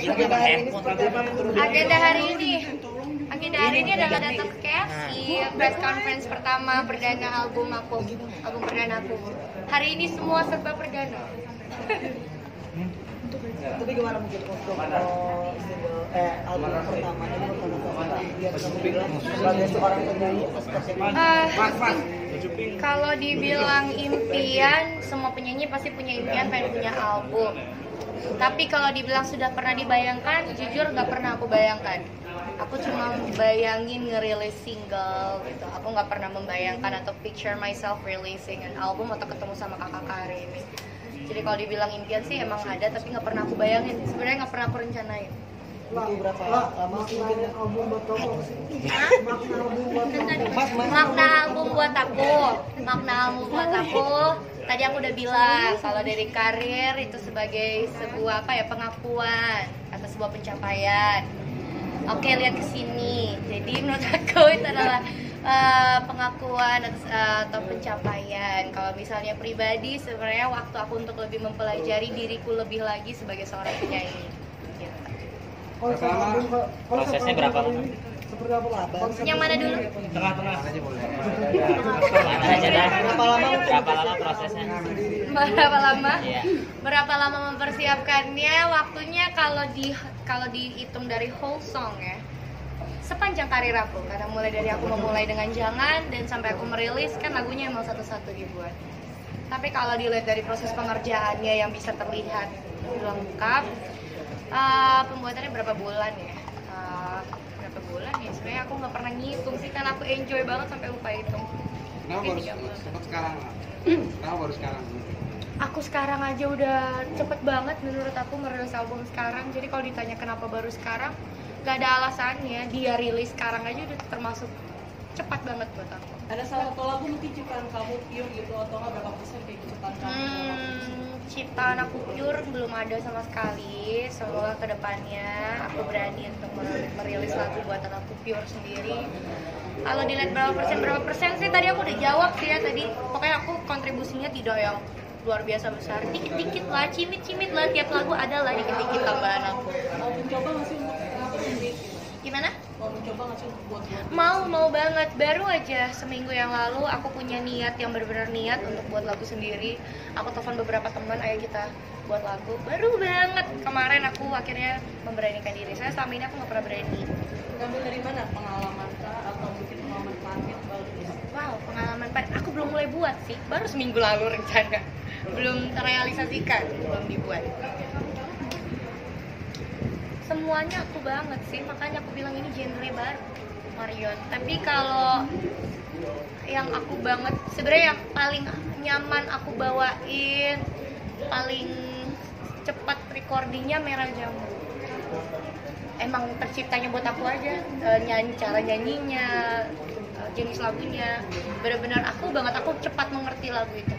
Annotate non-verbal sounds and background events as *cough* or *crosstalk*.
Agenda hari ini Agenda hari ini. Agenda hari ini adalah datang ke KFC press conference pertama perdana album aku album perdana aku. Hari ini semua serba perdana. Tapi gimana mungkin untuk uh, single eh album biar sebagai seorang penyanyi? Seperti apa? Ah, kalau dibilang impian semua penyanyi pasti punya impian pengen punya album tapi kalau dibilang sudah pernah dibayangkan jujur nggak pernah aku bayangkan. Aku cuma bayangin ngerilis single gitu. Aku nggak pernah membayangkan atau picture myself releasing an album atau ketemu sama kakak Karim jadi kalau dibilang impian sih emang ada tapi nggak pernah aku bayangin. Sebenarnya nggak pernah aku rencanain. Butuh berapa lama sih mungkin album buat kamu apa sih? Makna album buat *laughs* kamu? makna album buat aku. Makna album buat aku tadi aku udah bilang kalau dari karir itu sebagai sebuah apa ya pengakuan atau sebuah pencapaian. Oke lihat ke sini. Jadi menurut aku itu adalah eh, pengakuan atau, atau pencapaian. Kalau misalnya pribadi sebenarnya waktu aku untuk lebih mempelajari diriku lebih lagi sebagai seorang penyanyi. Gitu. Prosesnya berapa lama? Seperti apa lah? Konsep yang mana dulu Tengah-tengah aja boleh. Berapa lama? Berapa lama prosesnya? berapa lama Iya. berapa lama mempersiapkannya waktunya kalau di kalau dihitung dari whole song ya sepanjang karir aku karena mulai dari aku memulai dengan jangan dan sampai aku merilis kan lagunya emang satu-satu dibuat tapi kalau dilihat dari proses pengerjaannya yang bisa terlihat lengkap eh, pembuatannya berapa bulan ya Berapa bulan ya sebenarnya aku nggak pernah ngitung sih karena aku enjoy banget sampai lupa hitung Kenapa baru cepet sekarang? lah? Kenapa baru sekarang? aku sekarang aja udah cepet banget menurut aku merilis album sekarang jadi kalau ditanya kenapa baru sekarang gak ada alasannya dia rilis sekarang aja udah termasuk cepat banget buat aku Ada salah satu lagu mungkin ciptaan kamu pure gitu atau nggak berapa persen kayak ciptaan kamu? hmm, ciptaan aku pure belum ada sama sekali. Semoga ke depannya aku berani untuk mer- merilis lagu buatan aku pure sendiri. Kalau dilihat berapa persen berapa persen sih? Tadi aku udah jawab sih ya tadi. Pokoknya aku kontribusinya tidak yang luar biasa besar. Dikit-dikit lah cimit-cimit lah. Tiap lagu ada lah dikit-dikit tambahan aku. Mau mencoba nggak sih untuk gimana Mau mencoba nggak sih buat buat mau mau banget. Baru aja seminggu yang lalu aku punya niat yang benar-benar niat untuk buat lagu sendiri. Aku telepon beberapa teman ayo kita buat lagu. Baru banget. Kemarin aku akhirnya memberanikan diri. Saya selama ini aku nggak pernah berani. Ngambil dari mana? Pengalaman kah? Atau mungkin pengalaman pahit bagus? wow pengalaman pahit aku belum mulai buat sih. Baru seminggu lalu rencana. Belum terrealisasikan belum dibuat semuanya aku banget sih makanya aku bilang ini genre baru Marion. Tapi kalau yang aku banget sebenarnya yang paling nyaman aku bawain paling cepat recordingnya merah jambu emang terciptanya buat aku aja eh, nyanyi cara nyanyinya eh, jenis lagunya. Benar-benar aku banget aku cepat mengerti lagu itu